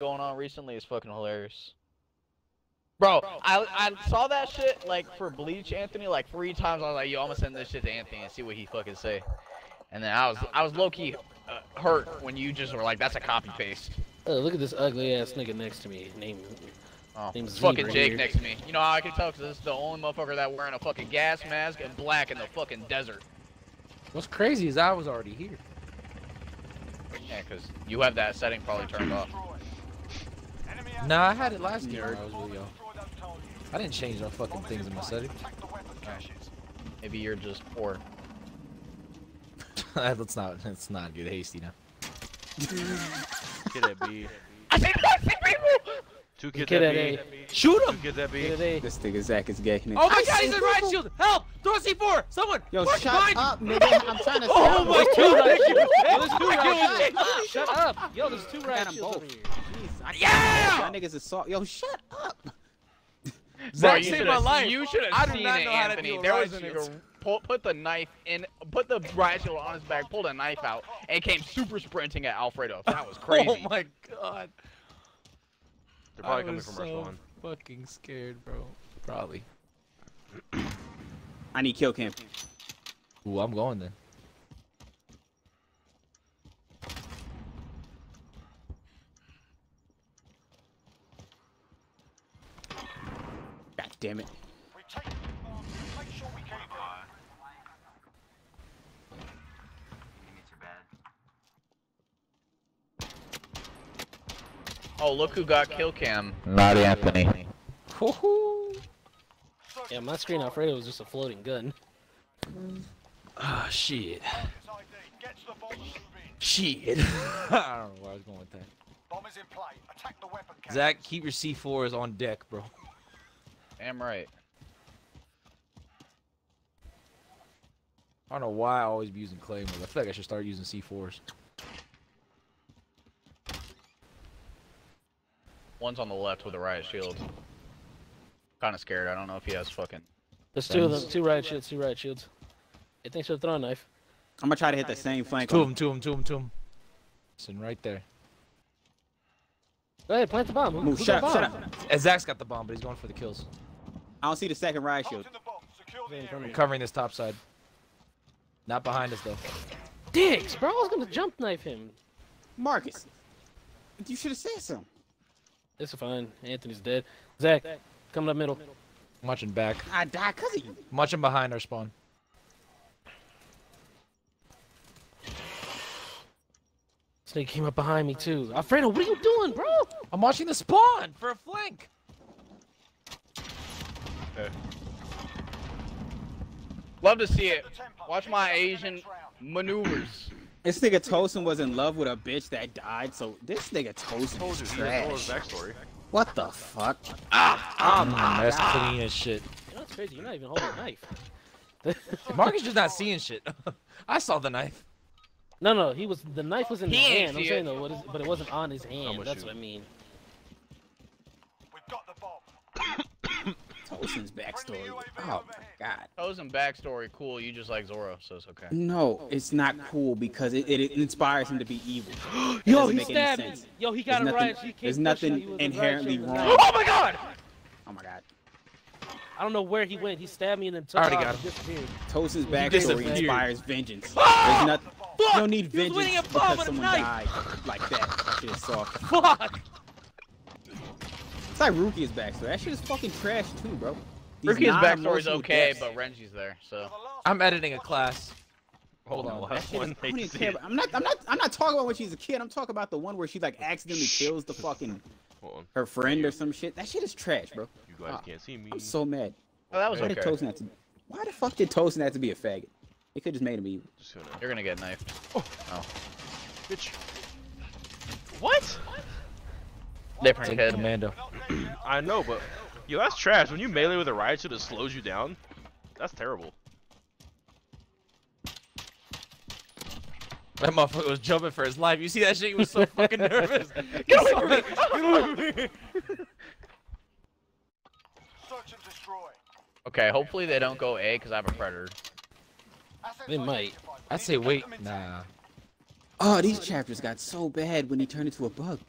going on recently is fucking hilarious. Bro, I I saw that shit like for Bleach Anthony like three times. I was like, yo, I'm gonna send this shit to Anthony and see what he fucking say. And then I was I was low key uh, hurt when you just were like, that's a copy paste. Oh, look at this ugly ass nigga next to me. Name. Oh, Name's fucking Zebra Jake here. next to me. You know how I can tell? Cause this is the only motherfucker that wearing a fucking gas mask and black in the fucking desert. What's crazy is I was already here. Yeah, cause you have that setting probably turned off. Nah, I had it last year. I was with. I didn't change no fucking things in my setting. Maybe you're just poor. let's not let's not get hasty now. Kid at B. I see I see people. Two kids Kid at at B. A. Shoot Two him! kids at B. Get it, A. This nigga Zach is gay. Nigga. Oh my god, he's in riot shield! Help! Throw a C4! Someone! Yo, Push shut behind you! up, nigga. I'm trying to Oh my god! riot shields. Yo, Yo, there's two Yo, riot shields. Shut up. Yo, there's two I got riot 'em shields over here. Jeez, Yeah! Y'all niggas assault. Yo, shut up. Zach saved my life. You should have seen it, know how to Anthony. There was residents. nigga pull, put the knife in, put the riot shield on his back, pulled a knife out, and came super sprinting at Alfredo. That was oh crazy. Oh my god. They're probably I coming was from so Respawn. fucking scared, bro. Probably. I need kill cam. Ooh, I'm going then. God damn it. Oh, look who got kill cam. Not Anthony. Yeah, my screen Alfredo was just a floating gun. Ah, shit. Shit. I don't know where I was going with that. Bombers in play. Attack the weapon carriers. Zach, keep your C4s on deck, bro. Damn right. I don't know why I always be using claymores. I feel like I should start using C4s. One's on the left with a riot shield. Kind of scared. I don't know if he has fucking. There's two of them. Two riot shields. Two riot shields. Hey, thanks for the throwing knife. I'm gonna try to hit the same flank. Two of them, two of them, two of them, two of them. Sitting right there. Go ahead, plant the bomb. Who- Move, shut up, bomb? shut up. Eh, Zach's got the bomb, but he's going for the kills. I don't see the second riot shield. The bomb. Secure the Yeah, in front area. I'm covering this top side. Not behind us though. Dicks, bro. I was gonna jump knife him. Marcus, you should have said something. It's fine. Anthony's dead. Zach, coming up middle. I'm watching back. I died because of you. I'm watching behind our spawn. This nigga came up behind me too. Alfredo, what are you doing, bro? I'm watching the spawn for a flank. Love to see it. Watch my Asian maneuvers. This nigga Tosen was in love with a bitch that died, so this nigga Tosen is he doesn't know his trash. What the fuck? Mm, that's clean as shit. You know what's crazy? You're not even holding a knife. Marcus just not seeing shit. I saw the knife. No, no, he was. The knife was in He his hand. I'm saying it. though, what is, but it wasn't on his hand. That's you. what I mean. We've got the bomb. Tosen's backstory. Oh my god. Tosen backstory cool. You just like Zoro, so it's okay. No, it's not cool because it, it, it inspires him to be evil. Yo, he stabbed me. sense. Yo, he got There's a riot. nothing- He came there's nothing he was a riot inherently wrong. Oh my god! Oh my god. I don't know where he went. He stabbed me and then took Already off got and him. disappeared. Tosen's backstory inspires vengeance. There's not, you don't need He was winning vengeance because someone died like that. That shit is soft. Fuck. It's like Rukia's backstory. That shit is fucking trash too, bro. These Rukia's backstory's non-emotional okay, deaths. but Renji's there, so. I'm editing a class. Hold Oh, on. the That last shit one. is, I Hate don't to even see care it. about- I'm not. I'm not. I'm not talking about when she's a kid. I'm talking about the one where she like accidentally kills the fucking her friend or some shit. That shit is trash, bro. You guys Ah, can't see me. I'm so mad. Oh, that was Why okay. did Tosen have to? Why the fuck did Tosen have to be a faggot? It could just made him evil. You're gonna get knifed. oh Bitch. What? Different Take kid. commando. I know, but yo, that's trash. When you melee with a riot shield, it slows you down. That's terrible. That motherfucker was jumping for his life. You see that shit? He was so fucking nervous. Get away from me! Get away from me! Search and destroy. Okay, hopefully they don't go A because I have a predator. They might. I need say wait. Nah. Oh, these chapters got so bad when he turned into a bug.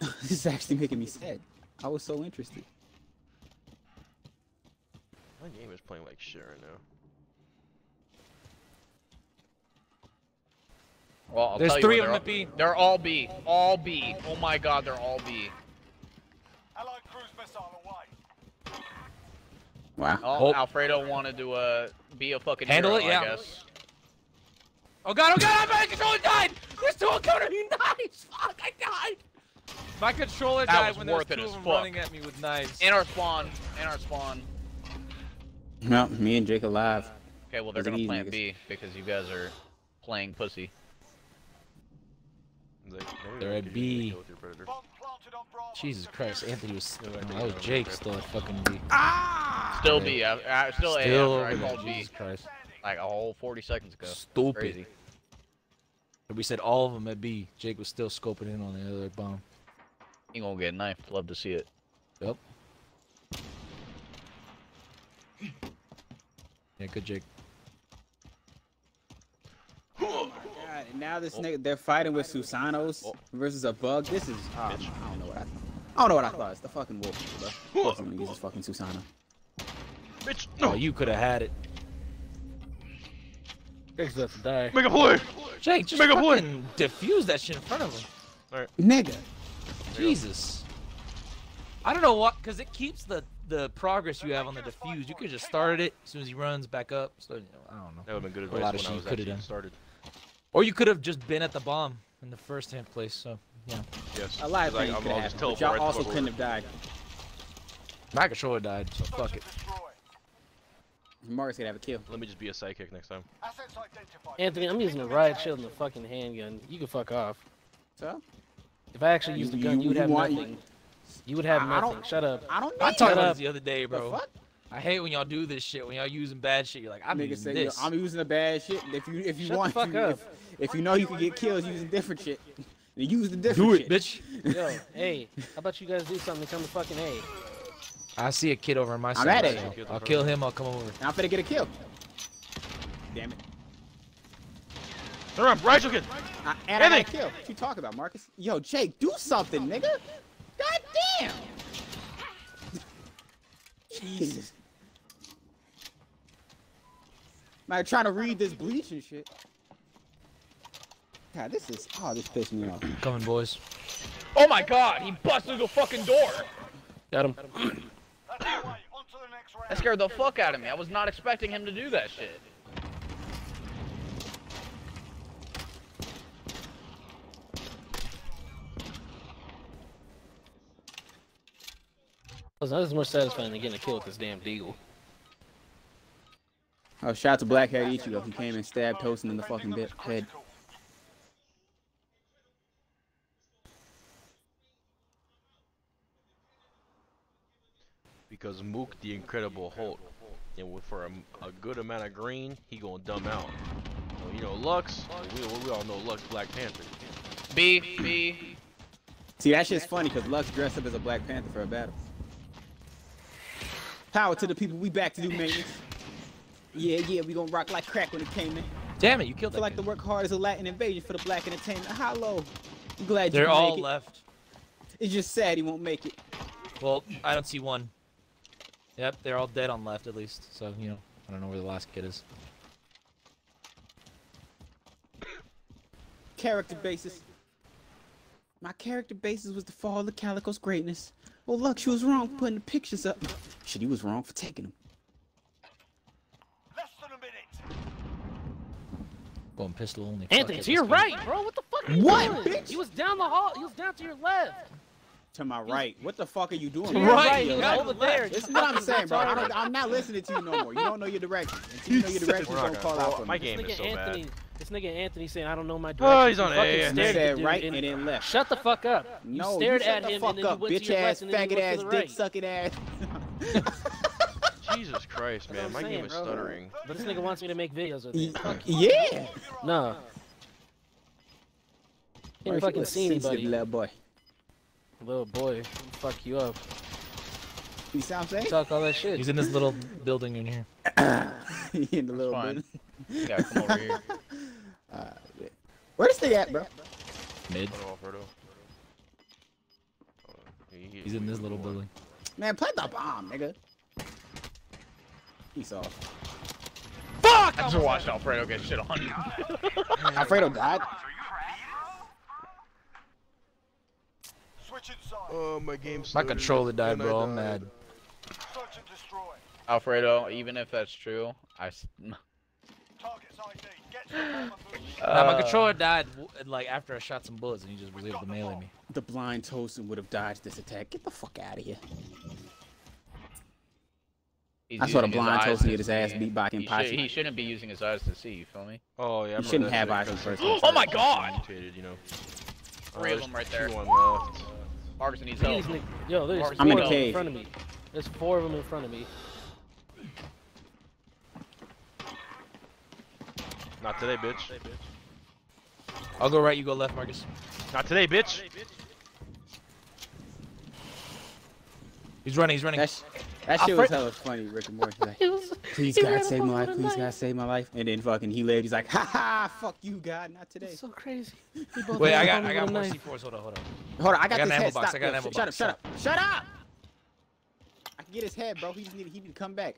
this is actually making me sad. I was so interested. My game is playing like shit right now. Well, I'll There's tell you three what, of them they're at all- B. They're all B. All B. Oh my god, they're all B. Allied cruise missile away. Wow. Oh, Oh. Alfredo wanted to uh, be a fucking Handle hero, it, I yeah. guess. Oh god, oh god, I'm my controller died! There's two coming me knives! Fuck, I died! My controller That died was when there was worth it two as of them fuck. running at me with knives. In our spawn. In our spawn. Well, me and Jake alive. Okay, well they're Look gonna these plant. B because you guys are playing pussy. It's like, maybe They're at B. the kill with your predator. Bomb planted on Bravo. Jesus Christ, Anthony was. Yeah, I Oh, think that was Jake still at fucking B. Ah! Still B. I, I, still, A Still after I over there, called B Jesus Christ. like a whole 40 seconds ago. Stupid. Crazy. We said all of them at B. Jake was still scoping in on the other bomb. He gonna get knifed. Love to see it. Yep. Yeah, good Jake. God, and now this nigga, they're fighting with Susanos Oh. versus a bug. This is, oh, I don't know what I, I don't know what I thought. It's the fucking wolf, bro. I'm gonna use this fucking Susano. Bitch, no. Oh, you could have had it. Jake's about to die. Make a play! Jake, just Make a play. fucking diffuse that shit in front of him. Nigga. Jesus. I don't know what, because it keeps the the progress you have on the diffuse. You could just started it as soon as he runs back up. So you know, I don't know. That would have been good A lot advice of when I shit was coulda actually done. started. Or you could have just been at the bomb in the first hand place. So yeah, Yes. A lot of 'cause I- things could have happened, but y'all right the also fuck couldn't over. have died. my controller died. So fuck and it. destroy. gonna have a kill. Let me just be a sidekick next time. Anthony, I'm using a riot shield and a fucking handgun. You can fuck off. So If I actually used the gun, you would have want- nothing. You would have I don't- nothing. Shut up. I don't. Know. I talked it. about this the other day, The bro. fuck? I hate when y'all do this shit. When y'all using bad shit, you're like, I'm Nigga using say, this. I'm using the bad shit. If you if you Shut the want fuck to, up. If, if you know you can get kills using different shit, then use the different Do shit. it, bitch. Yo, hey, how about you guys do something? Come to fucking A. I see a kid over on my side. I'm side. at it. so I'll kill him. I'll come over. And I'm finna get a kill. Damn it. Turn around, Rigel kid! Uh, I, and I got a kill. What you talking about, Marcus? Yo, Jake, do something, nigga. God damn. Jesus. Man, trying to read this bleach and shit. God, this is oh, this pissed me off. Coming, boys. Oh my god, he busted the fucking door. Got him. That's the way. On to the next round. That scared the fuck out of me. I was not expecting him to do that shit. Listen, this is more satisfying than getting a kill with this damn deagle. Oh, shout out to Blackhead Ichigo. He came and stabbed Tosen in the fucking bit, head. Because Mook the Incredible Hulk. And with, for a, a good amount of green, he gonna dumb out. So, you know, Lux, we, we all know Lux Black Panther. B, B. See, that shit's funny because Lux dressed up as a Black Panther for a battle. Power to the people. We back to do maintenance. Yeah, yeah, we gonna rock like crack when it came in. Damn it, you killed Feel like the work hard is a Latin invasion for the black entertainment. Hello. I'm glad you They're can all it. left. It's just sad he won't make it. Well, I don't see one. Yep, they're all dead on left at least. So, you know, I don't know where the last kid is. Character basis. My character basis was the fall of Calico's greatness. Well, Lux, she was wrong putting the pictures up. Shit, he was wrong for taking them. Less than a minute. Going pistol only. Anthony, it, to your let's right, bro. What the fuck are you What, doing? bitch? He was down the hall. He was down to your left. To my right. What the fuck are you doing? To bro? your Right, right. you He was over there. This is what I'm saying, bro. I don't, I'm not listening to you no more. You don't know your direction. Until you know your direction, We're don't gonna- call out for My me. game This is nigga so Anthony, bad. this nigga Anthony saying, I don't know my direction. Oh, he's on He fucking A, yeah. You stared at said the dude right and- and then left. Shut the fuck up. You No, stared you shut at the him fuck and then you up, went to bitch your ass, left and then faggot ass, dick right. sucking ass. Jesus Christ, man, my I'm game is bro. stuttering. But this nigga wants me to make videos with Y- him. Fuck yeah. No. Can't fucking see Sensitive anybody. little boy. Little boy, fuck you up. You see what I'm saying? Talk all that shit. He's in this little building in here. He in the little fine. bit. You gotta come over here. Where this thing at, bro? Mid. Hold on, Alfredo. He- He's in this little building. Man, play the bomb, nigga. He's off. Fuck! I just watched Alfredo get shit on. Alfredo died. Switch inside. Oh, my game. My controller died, And bro. I'm mad. Search and destroy. Alfredo, even if that's true, I. s- Target's ID. Get to the bomb and move. Nah, my Uh, controller died like after I shot some bullets and he just was able to melee me. The blind Tosen would have dodged this attack. Get the fuck out of here. he's I saw the blind eyes Tosen get his ass beat by He, should, he shouldn't be using his eyes to see. You feel me? Oh, yeah. I remember shouldn't have eyes in 'cause first it's Oh my God! you know. Three of them right two there. on left. Marcus needs help. Yo, there's four I'm in of the in front of me. There's four of them in front of me. Not today, bitch. I'll go right, you go left, Marcus. Not today, bitch. He's running, he's running. That, sh- that shit was hella funny, Rick and Morty. Like, please God save my life, please. God save my life. And then fucking he lived, he's like, ha ha, fuck you, God, not today. It's so crazy. Wait, I got, I got with more knife. C4s. Hold on, hold on. Hold on, I got, I got this an ammo head. box, Stop. I got an Yo, ammo shut box, up, shut up, shut up. I can get his head, bro. He just need, he need to come back.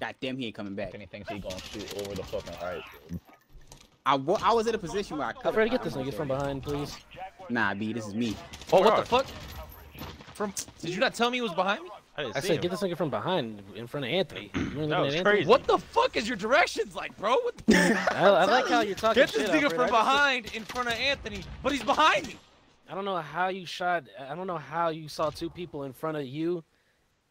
God damn, he ain't coming back. Any thinks he gonna shoot over the fucking right. I, wa- I was in a position where I could. Alfredo, get this nigga from behind, please. Nah, B, this is me. Oh, what God. the fuck? From? Did you not tell me he was behind me? I I said, him. get this nigga from behind, in front of Anthony. You That was at Anthony? crazy. What the fuck is your directions like, bro? What the I, I like how you're talking Get this shit, nigga Alfredo. from I just- behind in front of Anthony, but he's behind me. I don't know how you shot. I don't know how you saw two people in front of you.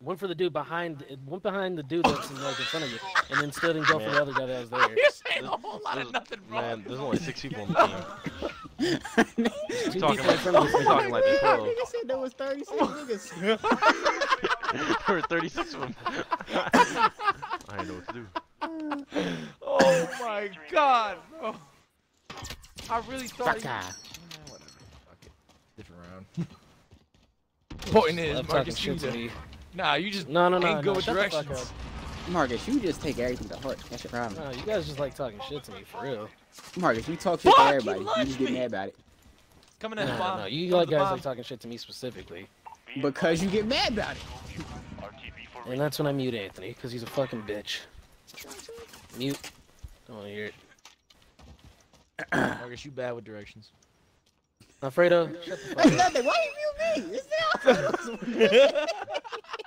One for the dude behind, one behind the dude that's in, like in front of you, and then stood and go for the other guy that was there. You're saying a whole lot of nothing wrong. Man, there's only six people on the team. Two talking people in front of you. talking like there's 12. Nigga said there was 36 niggas. there were 36 of them. I didn't know what to do. Oh my god, bro. I really thought. he- Fucker. Whatever. Fuck it. Different round. Point is, Love talking Marcus, you shit to just, me. nah, you just No, no, no. ain't good no, with shut the fuck directions. Marcus, you just take everything to heart. That's your problem. No, you guys just like talking shit to me for real. Marcus, you talk shit Fuck, to everybody. You, left just get me. mad about it. Coming No, at the no, bomb. no. You Come like guys bomb. like talking shit to me specifically, Because you get mad about it. and that's when I mute Anthony because he's a fucking bitch. Mute. Don't want to hear it. Marcus, you bad with directions. Alfredo, shut the Hey, fuck up. Why you mute me? It's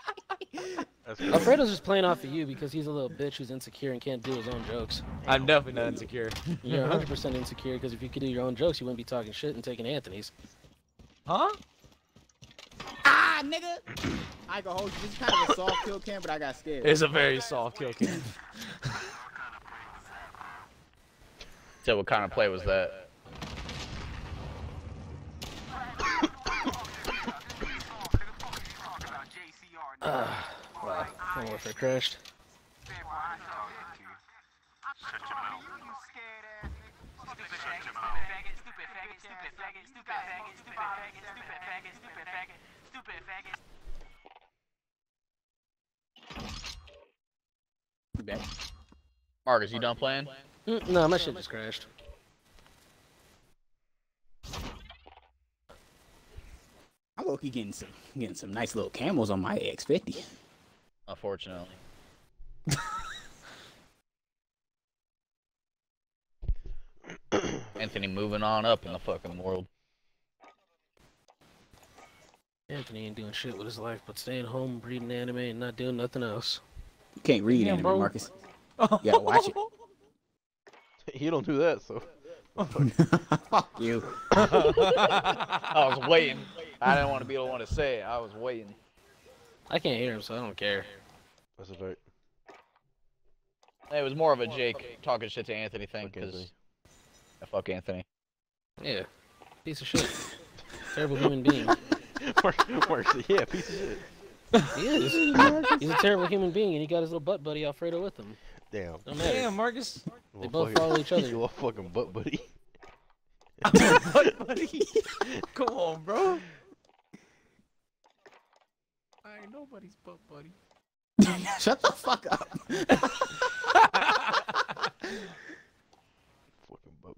That's. Alfredo's just playing off of you because he's a little bitch who's insecure and can't do his own jokes. I'm definitely not insecure. You're 100% insecure because if you could do your own jokes, you wouldn't be talking shit and taking Anthony's. Huh? ah, nigga. I can hold you. This is kind of a soft kill cam, but I got scared. It's a very soft kill cam. So what kind of play was that? Wow. My warfare crashed. You. Marcus, you done playing? Mm, No, my shit just crashed. I'm low-key getting some, getting some nice little camels on my X50. Unfortunately. Anthony moving on up in the fucking world. Anthony ain't doing shit with his life but staying home, reading anime, and not doing nothing else. You can't read Damn, anime, bro. Marcus. You gotta watch it. He don't do that, so. Fuck you. I was waiting. I didn't want to be the one to say it. I was waiting. I can't hear him, so I don't care. That's a fact. It was more of a Jake talking shit to Anthony thing, Fuck Anthony. because fuck Anthony. Yeah, piece of shit. Terrible human being. Mark, Mark said, yeah, piece of shit. He is. He's a terrible human being, and he got his little butt buddy Alfredo with him. Damn. Don't matter. Damn, Marcus. They both fucking- follow each other. You little fucking butt buddy. Butt buddy. Come on, bro. I ain't nobody's butt buddy. Shut the fuck up.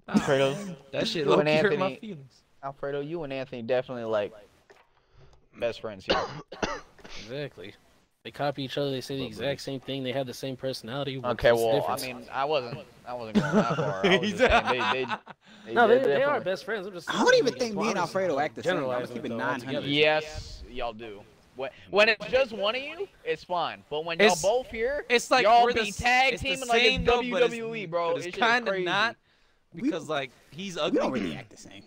Alfredo, That shit You low and hurt my Anthony- feelings. Alfredo, you and Anthony definitely like best friends here. Exactly. They copy each other. They say the exact same thing. They have the same personality. what's Okay, the well, I mean, I wasn't, I wasn't going that far. I was just saying they, they, they, no, they, did they are definitely- best friends. I'm just. I don't even think me and Alfredo act the same. I'm gonna generalizing keep it though 900. Yes, y'all do. When, when it's just one of you, it's fine. But when y'all It's- both here, It's like y'all we're be the, s- tag it's the teaming like same it's though, but it's- WWE, bro. But It's it's kind of crazy. not We- because like he's We ugly. don't really act the same.